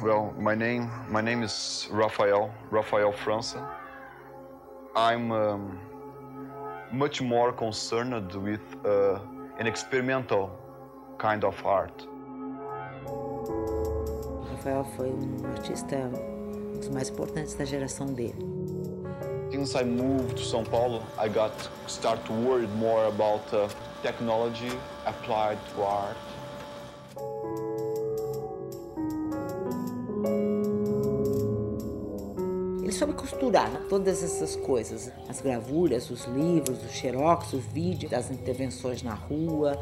Well, my name my name is Rafael Rafael França. I'm um, much more concerned with uh, an experimental kind of art. Rafael foi um artista um dos mais importantes da geração dele. Since I moved to São Paulo, I got start to worry more about uh, technology applied to art. Ele soube costurar todas essas coisas, as gravuras, os livros, os xerox, os vídeos, as intervenções na rua.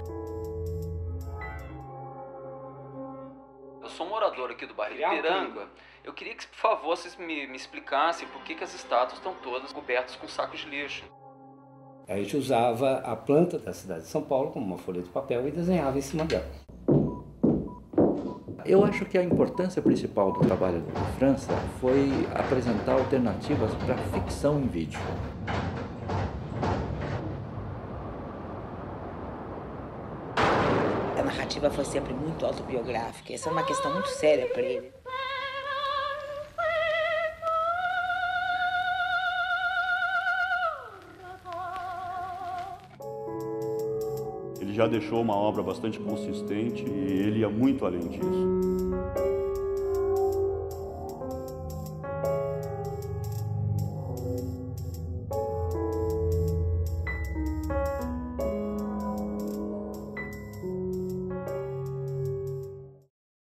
Eu sou morador aqui do bairro Ipiranga. Eu queria que, por favor, vocês me, me explicassem por que, que as estátuas estão todas cobertas com sacos de lixo. A gente usava a planta da cidade de São Paulo como uma folha de papel e desenhava em cima dela. Eu acho que a importância principal do trabalho do França foi apresentar alternativas para ficção em vídeo. A narrativa foi sempre muito autobiográfica. Essa é uma questão muito séria para ele. Ele já deixou uma obra bastante consistente e ele ia muito além disso.